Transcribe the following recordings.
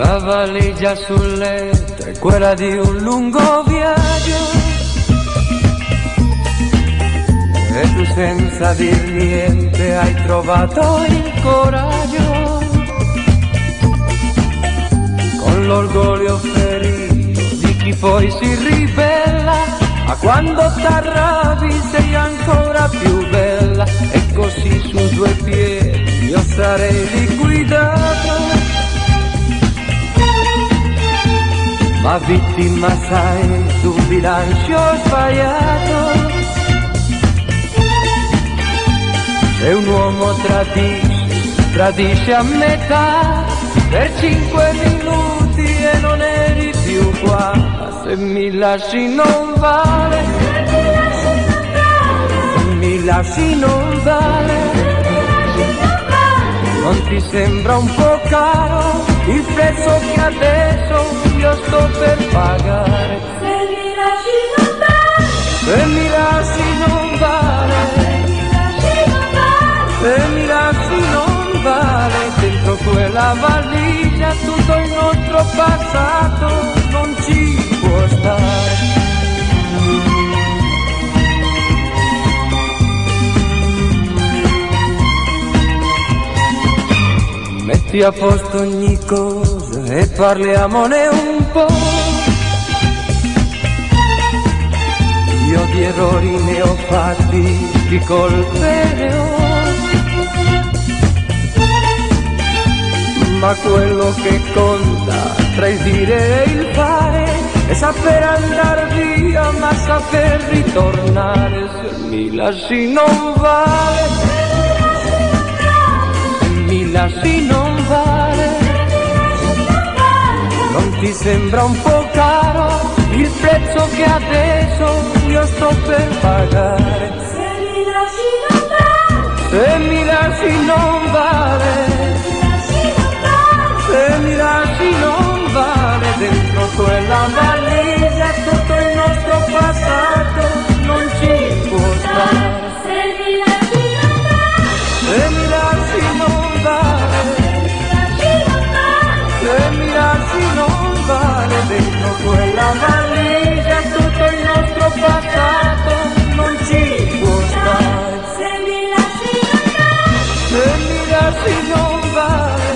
La valigia sul letto è quella di un lungo viaggio. E tu senza dir niente hai trovato il coraggio. Con l'orgoglio ferito di chi poi si ribella. Ma quando t'arrabbi sei ma vittima sai d'un bilancio sbagliato. Se un uomo tradisce, tradisce a metà per cinque minuti e non eri più qua. Ma se mi lasci non vale, se mi lasci non vale, non ti sembra un po' caro il prezzo che adesso io sto per pagare. Se mi lasci non vale, Se mi lasci non vale, se mi lasci non vale, dentro quella valigia tutto il nostro passato non ci può stare. Metti a posto ogni cosa e parliamone un po'. Io di errori ne ho fatti, di colpe ne ho. Ma quello che conta tra il dire e il fare è saper andare via, ma saper ritornare. Se mi lasci non vale, mi lasci ti sembra un po' caro il prezzo che adesso io sto per pagare? se mi lasci non vale, Se mi lasci non vale, quella valigia tutto il nostro passato non ci può stare. se mi lasci non vale, Se mi lasci non vale,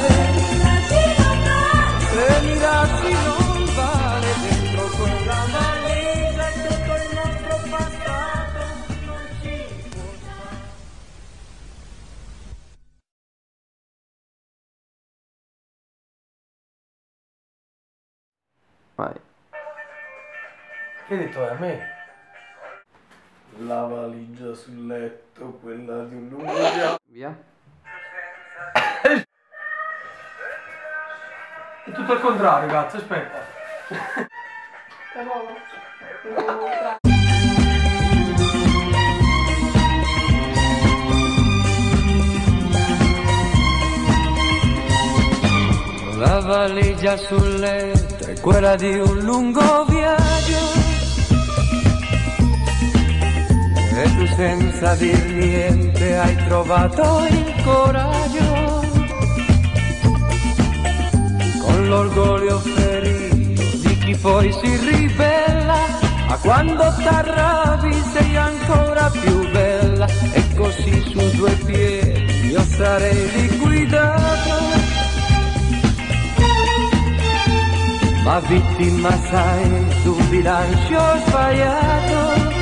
se mi lasci non vale, dentro quella valigia tutto il nostro passato non ci può stare. Vai. Che hai detto a me? La valigia sul letto, quella di un lungo viaggio. Via. È tutto al contrario, cazzo, aspetta. La valigia sul letto è quella di un lungo viaggio. E tu senza dir niente hai trovato il coraggio. Con l'orgoglio ferito di chi poi si ribella. Ma quando t'arrabbi sei ancora più bella. E così su due piedi io sarei liquidato. ma vittima sai d'un bilancio sbagliato.